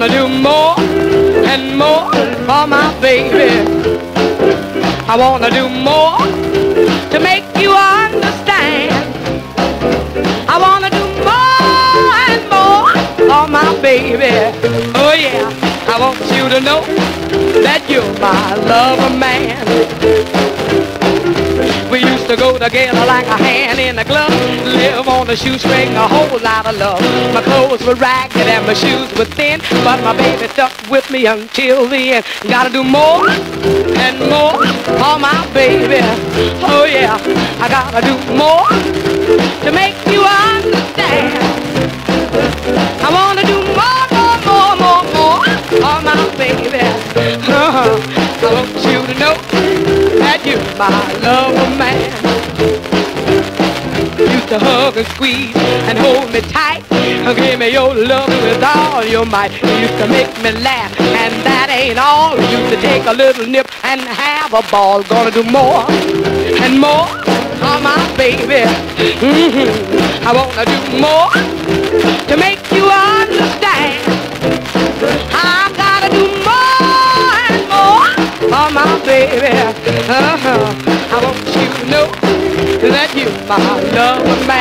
wanna do more and more for my baby. I wanna do more to make you understand. I wanna do more and more for my baby. Oh yeah, I want you to know that you're my lover man. Used together like a hand in a glove. Live on the shoestring, a whole lot of love. My clothes were ragged and my shoes were thin, but my baby stuck with me until the end. Gotta do more and more for my baby. Oh yeah, I gotta do more that you're my lover man. Used to hug and squeeze and hold me tight. Give me your love with all your might. You used to make me laugh, and that ain't all. You used to take a little nip and have a ball. Gonna do more and more for my baby. Mm-hmm. I wanna do more to make you understand. I gotta do more and more for my baby. My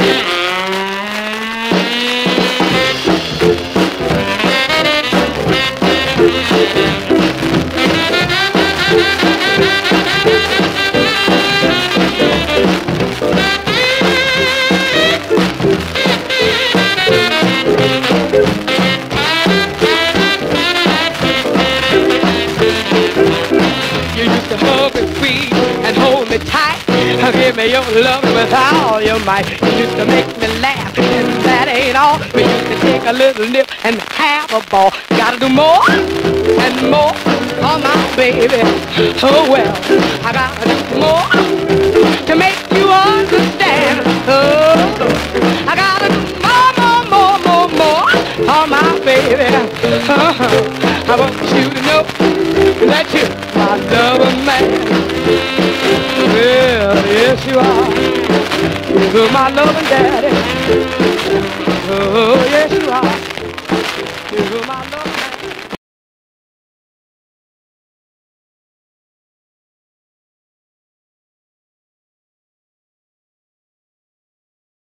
your love with all your might. You used to make me laugh, and that ain't all. We used to take a little nip and have a ball. Gotta do more and more for my baby. Oh well, I gotta do more to make you understand. Oh, I gotta do more, more, more, more, more for my baby. Uh-huh. I want you to know that you're my lover man. You're my loving daddy. Oh, yes you are. You're my loving